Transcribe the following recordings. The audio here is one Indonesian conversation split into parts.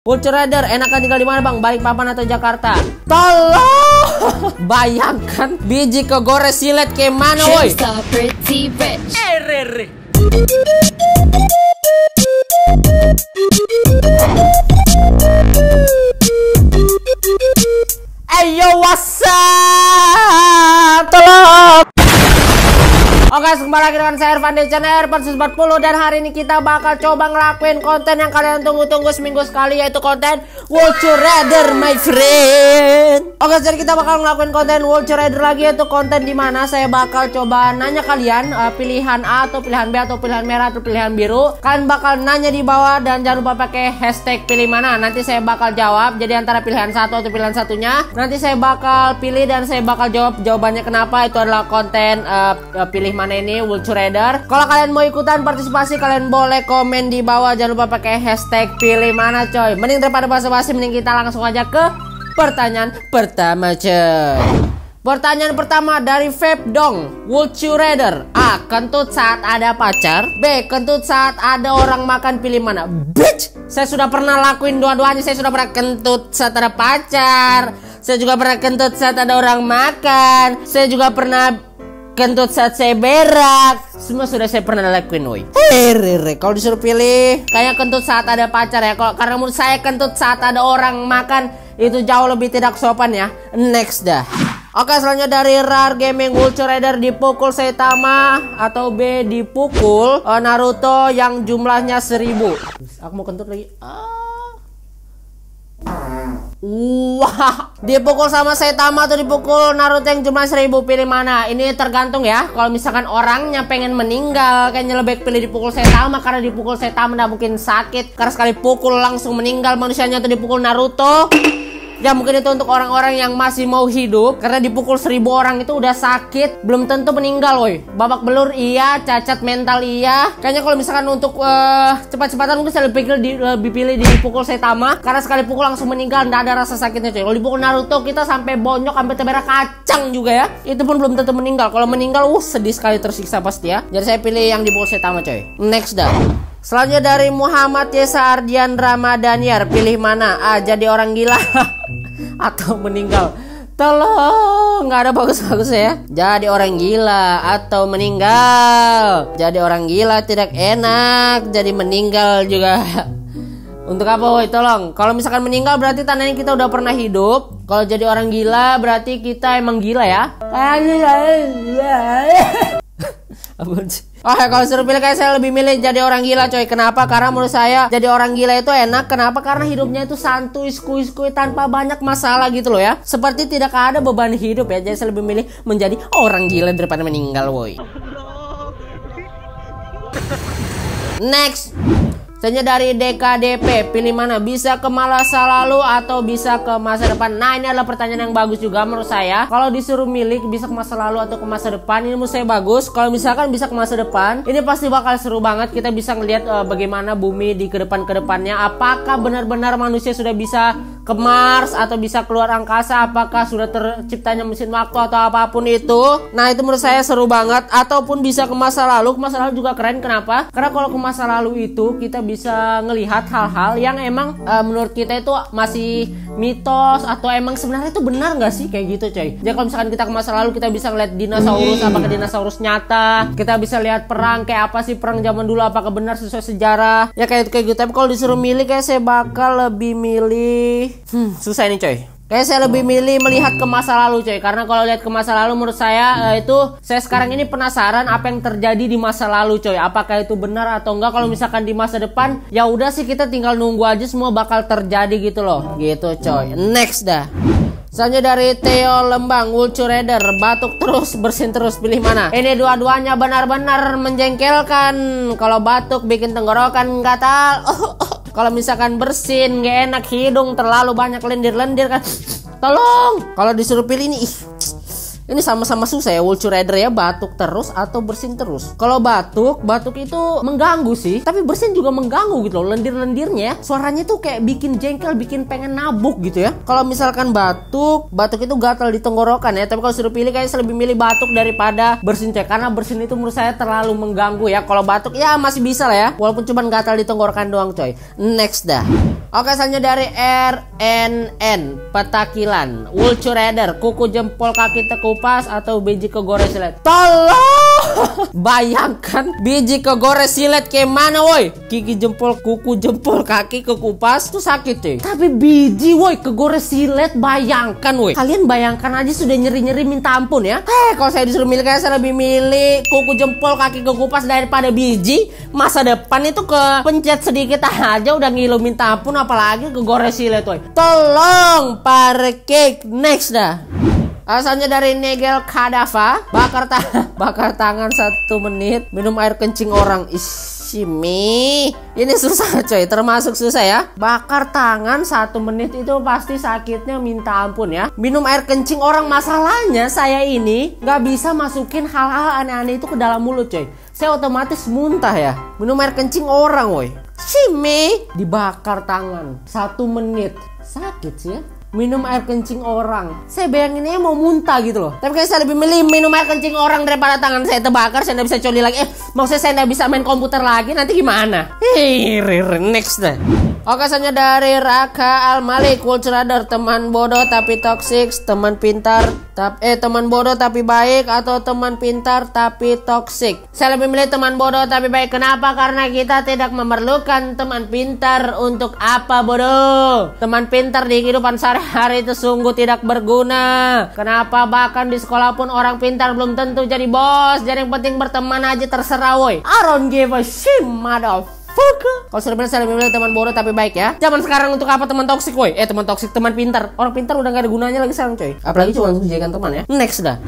Vulture Rider, enakan tinggal di mana bang? Balikpapan atau Jakarta? Tolong! Bayangkan biji kegores silet ke mana woi? Ayo what's up? Tolong! Oke, kembali lagi dengan saya Irfan di channel Irfan 40 dan hari ini kita bakal coba ngelakuin konten yang kalian tunggu-tunggu seminggu sekali yaitu konten Vulture Rider my friend. Oke, jadi kita bakal ngelakuin konten Vulture Rider lagi yaitu konten di mana saya bakal coba nanya kalian uh, pilihan A atau pilihan B atau pilihan merah atau pilihan biru. Kalian bakal nanya di bawah dan jangan lupa pakai hashtag pilih mana. Nanti saya bakal jawab. Jadi antara pilihan satu atau pilihan satunya, nanti saya bakal pilih dan saya bakal jawab jawabannya kenapa itu adalah konten uh, pilih mana ini Vulture Rider. Kalau kalian mau ikutan partisipasi kalian boleh komen di bawah jangan lupa pakai hashtag pilih mana coy. Mending daripada basa-basi mending kita langsung aja ke pertanyaan pertama coy. Pertanyaan pertama dari Vape Dong Vulture Rider A. Kentut saat ada pacar B. Kentut saat ada orang makan pilih mana Bitch Saya sudah pernah lakuin dua-duanya Saya sudah pernah kentut saat ada pacar Saya juga pernah kentut saat ada orang makan Saya juga pernah kentut saat saya berak. Semua sudah saya pernah lakuin woi. Hehehe kalau disuruh pilih. Kayak kentut saat ada pacar ya. Kalau karena menurut saya kentut saat ada orang makan itu jauh lebih tidak sopan ya. Next dah. Oke selanjutnya dari Rar Gaming Vulture Rider dipukul Saitama atau B dipukul eh, Naruto yang jumlahnya 1000 Aku mau kentut lagi. Ah. Wah, dipukul sama Saitama atau dipukul Naruto yang jumlah 1000 pilih mana? Ini tergantung ya. Kalau misalkan orangnya pengen meninggal, kayaknya lebih pilih dipukul Saitama karena dipukul Saitama nggak mungkin sakit. Karena sekali pukul langsung meninggal manusianya atau dipukul Naruto. Ya mungkin itu untuk orang-orang yang masih mau hidup Karena dipukul seribu orang itu udah sakit Belum tentu meninggal woi. Babak belur iya, cacat mental iya. Kayaknya kalau misalkan untuk uh, cepat-cepatan mungkin saya lebih pilih, di, lebih pilih dipukul Saitama Karena sekali pukul langsung meninggal Nggak ada rasa sakitnya coy. Kalau dipukul Naruto kita sampai bonyok Sampai teberak kacang juga ya. Itu pun belum tentu meninggal. Kalau meninggal uh sedih sekali tersiksa pasti ya. Jadi saya pilih yang dipukul Saitama coy. Next dah Selanjutnya dari Muhammad Yesa Ardian Ramadaniar Pilih mana? A. Jadi orang gila. Atau meninggal? Tolong nggak ada bagus-bagus ya. Jadi orang gila Atau meninggal? Jadi orang gila tidak enak Jadi meninggal juga. Untuk apa woi? Tolong. Kalau misalkan meninggal berarti tandanya kita udah pernah hidup. Kalau jadi orang gila berarti kita emang gila ya Apaan sih? Oh kalau suruh pilih kayak saya lebih milih jadi orang gila coy. Kenapa? Karena menurut saya jadi orang gila itu enak. Kenapa? Karena hidupnya itu santuy, skui-skui tanpa banyak masalah gitu loh ya. Seperti tidak ada beban hidup ya. Jadi saya lebih milih menjadi orang gila daripada meninggal woi. Next Selanjutnya dari DKDP Pilih mana? Bisa ke masa lalu atau bisa ke masa depan? Nah ini adalah pertanyaan yang bagus juga menurut saya. Kalau disuruh milih bisa ke masa lalu atau ke masa depan? Ini menurut saya bagus. Kalau misalkan bisa ke masa depan Ini pasti bakal seru banget. Kita bisa ngelihat uh, bagaimana bumi di ke depan ke depannya Apakah benar-benar manusia sudah bisa ke Mars Atau bisa keluar angkasa? Apakah sudah terciptanya mesin waktu atau apa pun itu? Nah itu menurut saya seru banget. Ataupun bisa ke masa lalu. Ke masa lalu juga keren. Kenapa? Karena kalau ke masa lalu itu kita bisa ngelihat hal-hal yang emang uh, menurut kita itu masih mitos atau emang sebenarnya itu benar nggak sih kayak gitu coy. Jadi kalau misalkan kita ke masa lalu kita bisa ngeliat dinosaurus apakah dinosaurus nyata, kita bisa lihat perang kayak apa sih perang zaman dulu apakah benar sesuai sejarah. Ya kayak kayak gitu. Tapi kalau disuruh milih kayak saya bakal lebih milih hmm, susah ini coy. Kayak saya lebih milih melihat ke masa lalu coy Karena kalau lihat ke masa lalu menurut saya uh, itu Saya sekarang ini penasaran apa yang terjadi di masa lalu coy Apakah itu benar atau enggak? Kalau misalkan di masa depan Ya udah sih kita tinggal nunggu aja semua bakal terjadi gitu loh. Gitu coy. Next dah. Selanjutnya dari Theo Lembang Vulture Rider Batuk terus bersin terus pilih mana? Ini dua-duanya benar-benar menjengkelkan. Kalau batuk bikin tenggorokan gatal. oh, oh. Kalau misalkan bersin gak enak hidung terlalu banyak lendir-lendir kan. Tolong! Kalau disuruh pilih ini ih, Ini sama-sama susah ya Vulture Rider ya batuk terus atau bersin terus. Kalau batuk, batuk itu mengganggu sih, tapi bersin juga mengganggu gitu loh. Lendir-lendirnya ya. Suaranya tuh kayak bikin jengkel, bikin pengen nabuk gitu ya. Kalau misalkan batuk, batuk itu gatal di tenggorokan ya. Tapi kalau suruh pilih kayaknya lebih milih batuk daripada bersin cek karena bersin itu menurut saya terlalu mengganggu ya. Kalau batuk ya masih bisa lah ya. Walaupun cuma gatal di tenggorokan doang coy. Next dah. Oke selanjutnya dari RNN Petakilan Vulture Rider Kuku jempol kaki tekupas atau biji kegores silet? Tolong! Bayangkan biji kegores silet kayak mana woi? Kiki jempol kuku jempol kaki kekupas tuh sakit cuy Tapi biji woi kegores silet bayangkan woi. Kalian bayangkan aja sudah nyeri-nyeri minta ampun ya? Eh kalau saya disuruh milih saya lebih milih kuku jempol kaki kekupas daripada biji. Masa depan itu ke pencet sedikit aja udah ngilu minta ampun apalagi ke gores silet woy. Tolong parkik next dah. Asalnya dari Negel Kadava Bakar, ta bakar tangan satu menit Minum air kencing orang. Ishimi Ini susah coy. Termasuk susah ya. Bakar tangan satu menit itu pasti sakitnya minta ampun ya. Minum air kencing orang. Masalahnya saya ini nggak bisa masukin hal-hal aneh-aneh itu ke dalam mulut coy. Saya otomatis muntah ya. Minum air kencing orang woi. Shimi dibakar tangan satu menit. Sakit sih ya minum air kencing orang. Saya bayanginnya mau muntah gitu loh. Tapi kayak saya lebih milih minum air kencing orang daripada tangan saya terbakar. Saya nggak bisa coli lagi. Eh, maksudnya saya nggak bisa main komputer lagi. Nanti gimana? Hei, next deh. Oke, selanjutnya dari Raka Al Malik, Radar, teman bodoh tapi toksik, teman pintar, tapi eh teman bodoh tapi baik atau teman pintar tapi toksik. Saya lebih milih teman bodoh tapi baik. Kenapa? Karena kita tidak memerlukan teman pintar untuk apa bodoh? Teman pintar di kehidupan sehari-hari itu sungguh tidak berguna. Kenapa? Bahkan di sekolah pun orang pintar belum tentu jadi bos. Jadi yang penting berteman aja terserah woi. I don't give a shit, motherfucker. Kalau sudah saya lebih milih teman bodoh tapi baik ya. Zaman sekarang untuk apa teman toksik, woi? Eh teman toksik, teman pintar. Orang pintar udah gak ada gunanya lagi sekarang, coy. Apalagi cuma untuk dijadikan teman ya. Next dah.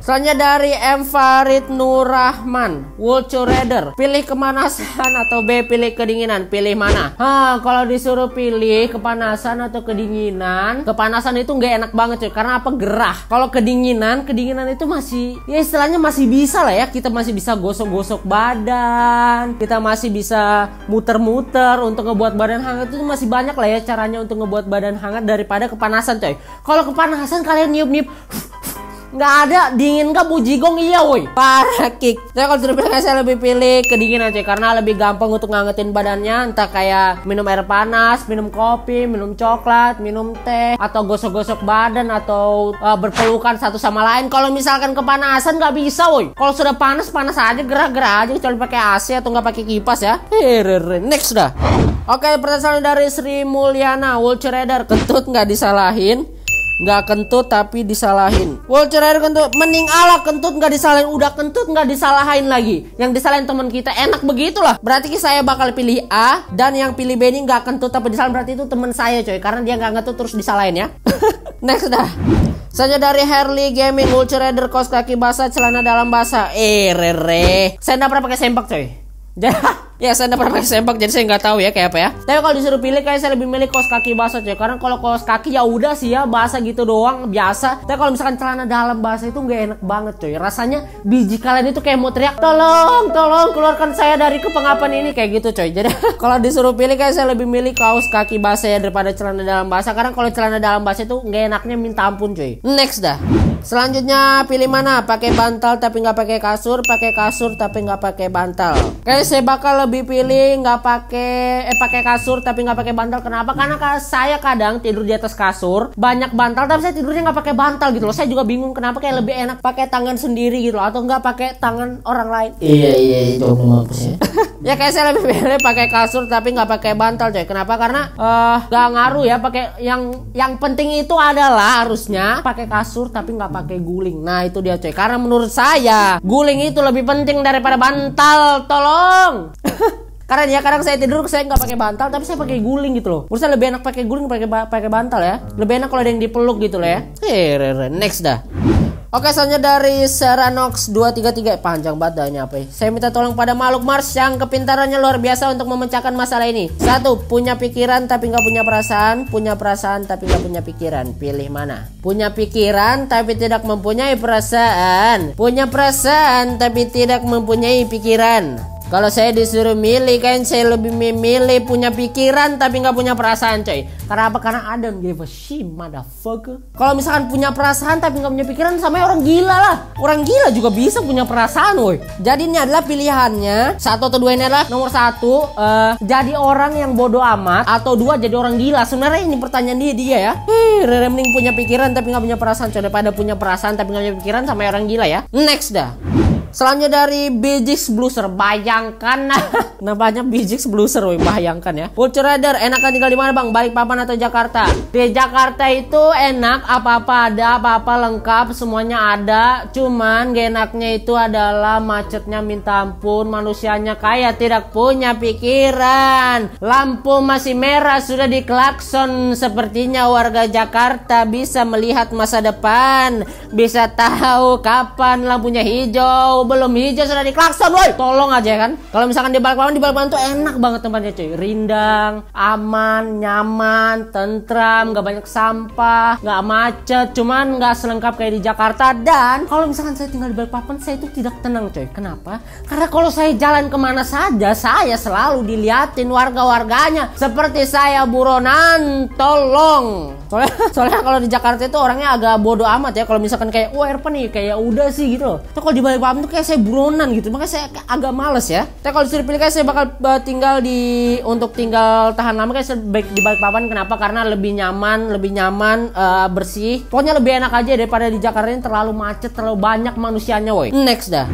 Selanjutnya dari M Farid Nurrahman, Vulture Raider. Pilih kemanasan atau B pilih kedinginan? Pilih mana? Hah, kalau disuruh pilih kepanasan atau kedinginan, kepanasan itu nggak enak banget cuy. Karena apa? Gerah. Kalau kedinginan, kedinginan itu masih ya istilahnya masih bisa lah ya. Kita masih bisa gosok-gosok badan. Kita masih bisa muter-muter untuk ngebuat badan hangat itu masih banyak lah ya caranya untuk ngebuat badan hangat daripada kepanasan coy. Kalau kepanasan kalian niup-niup nggak ada dingin nggak bujigong? Iya woi. Parah kick saya kalau sudah bilang saya lebih pilih kedinginan aja karena lebih gampang untuk ngangetin badannya. Entah kayak minum air panas minum kopi minum coklat minum teh atau gosok-gosok badan atau uh, berpelukan satu sama lain. Kalau misalkan kepanasan nggak bisa woi. Kalau sudah panas panas aja gerah-gerah aja. Kecuali pakai AC atau nggak pakai kipas ya. Hehehe. next dah. Oke pertanyaan dari Sri Mulyana Vulture Rider kentut nggak disalahin nggak kentut tapi disalahin. Vulture air kentut, mending ala kentut nggak disalahin, udah kentut nggak disalahin lagi. Yang disalahin teman kita enak begitulah. Berarti saya bakal pilih A dan yang pilih B ini nggak kentut tapi disalahin berarti itu teman saya coy, karena dia nggak kentut terus disalahin ya. Next dah. Saja dari Harley Gaming Vulture Rider kos kaki basah celana dalam basah. Eh re Saya nggak pernah pakai sempak coy. ya saya pernah pakai sempak jadi saya nggak tahu ya kayak apa ya. Tapi kalau disuruh pilih kayak saya lebih milih kaos kaki basah coy. Karena kalau kaos kaki ya udah sih ya basah gitu doang biasa. Tapi kalau misalkan celana dalam basah itu nggak enak banget coy. Rasanya biji kalian itu kayak mau teriak tolong tolong keluarkan saya dari kepengapan ini kayak gitu coy. Jadi kalau disuruh pilih kayak saya lebih milih kaos kaki basah ya daripada celana dalam basah. Karena kalau celana dalam basah itu nggak enaknya minta ampun coy. Next dah. Selanjutnya pilih mana? Pakai bantal tapi nggak pakai kasur, pakai kasur tapi nggak pakai bantal. Kayak saya bakal lebih pilih nggak pakai eh pakai kasur tapi nggak pakai bantal. Kenapa? Karena saya kadang tidur di atas kasur banyak bantal tapi saya tidurnya nggak pakai bantal gitu loh. Saya juga bingung kenapa kayak lebih enak pakai tangan sendiri gitu loh atau nggak pakai tangan orang lain. Iya iya itu. ya kayak saya lebih pilih pakai kasur tapi nggak pakai bantal coy. Kenapa? Karena uh, nggak ngaruh ya pakai yang yang penting itu adalah harusnya pakai kasur tapi nggak pakai guling. Nah itu dia coy. Karena menurut saya guling itu lebih penting daripada bantal. Tolong. Karena ya kadang saya tidur saya nggak pakai bantal tapi saya pakai guling gitu loh. Menurut lebih enak pakai guling pakai pakai bantal ya. Lebih enak kalau ada yang dipeluk gitu loh ya. Hehehe, next dah. Oke, selanjutnya dari Seranox 233 panjang banget ini apa ya? Saya minta tolong pada makhluk Mars yang kepintarannya luar biasa untuk memecahkan masalah ini. Satu, punya pikiran tapi nggak punya perasaan, punya perasaan tapi nggak punya pikiran. Pilih mana? Punya pikiran tapi tidak mempunyai perasaan, punya perasaan tapi tidak mempunyai pikiran. Kalau saya disuruh milih kan saya lebih memilih punya pikiran tapi nggak punya perasaan coy. Karena apa? Karena Adam give a shit motherfucker. Kalau misalkan punya perasaan tapi nggak punya pikiran sama orang gila lah. Orang gila juga bisa punya perasaan woi. Jadi ini adalah pilihannya satu atau dua ini adalah nomor satu uh, jadi orang yang bodoh amat atau dua jadi orang gila. Sebenarnya ini pertanyaan dia dia ya. Hei, Rere punya pikiran tapi nggak punya perasaan coy daripada punya perasaan tapi nggak punya pikiran sama orang gila ya. Next dah. Selanjutnya dari Bijix Blueser Bayangkan Namanya Bijix Blueser woy. Bayangkan ya Ultra Rider enakan tinggal di mana bang? Balikpapan atau Jakarta? Di Jakarta itu enak Apa-apa ada Apa-apa lengkap Semuanya ada Cuman gak enaknya itu adalah Macetnya minta ampun Manusianya kaya Tidak punya pikiran Lampu masih merah Sudah diklakson Sepertinya warga Jakarta Bisa melihat masa depan Bisa tahu kapan lampunya hijau belum hijau sudah diklakson woi. Tolong aja kan? Kalau misalkan di Balikpapan di Balikpapan tuh enak banget tempatnya cuy. Rindang aman nyaman tentram gak banyak sampah gak macet cuman gak selengkap kayak di Jakarta. Dan kalau misalkan saya tinggal di Balikpapan saya itu tidak tenang cuy. Kenapa? Karena kalau saya jalan ke mana saja saya selalu diliatin warga-warganya. Seperti saya buronan tolong. Soalnya soalnya kalau di Jakarta itu orangnya agak bodoh amat ya. Kalau misalkan kayak wah oh, nih kayak udah sih gitu tapi kalau di Balikpapan tuh kayak saya buronan gitu makanya saya agak males ya. Tapi kalau disuruh pilih kayak saya bakal uh, tinggal di untuk tinggal tahan lama kayak sebaik di papan. Kenapa? Karena lebih nyaman lebih nyaman uh, bersih. Pokoknya lebih enak aja daripada di Jakarta ini terlalu macet terlalu banyak manusianya woi. Next dah.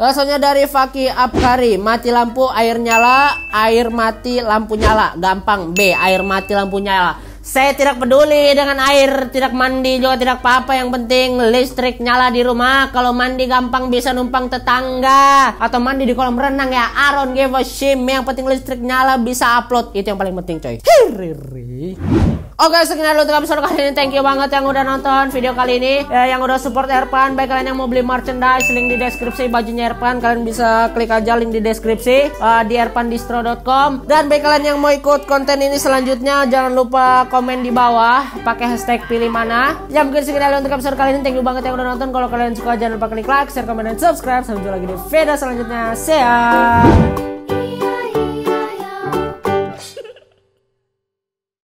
Langsungnya dari Faki Abkari Mati lampu air nyala Air mati lampu nyala. Gampang. B air mati lampu nyala saya tidak peduli dengan air, tidak mandi juga tidak apa-apa. Yang penting listrik nyala di rumah. Kalau mandi gampang bisa numpang tetangga atau mandi di kolam renang ya. Aaron give a shit. Yang penting listrik nyala bisa upload. Itu yang paling penting coy. Hiriri. Oke sekian dulu untuk episode kali ini. Thank you banget yang udah nonton video kali ini. Ya, Yang udah support Erpan Baik kalian yang mau beli merchandise Link di deskripsi bajunya Erpan Kalian bisa klik aja link di deskripsi uh, Di erpandistro.com Dan baik kalian yang mau ikut konten ini selanjutnya Jangan lupa komen di bawah pakai hashtag pilih mana. Ya mungkin sekian dulu untuk episode kali ini. Thank you banget yang udah nonton. Kalau kalian suka jangan lupa klik like, share, komen, dan subscribe. Sampai jumpa lagi di video selanjutnya. See ya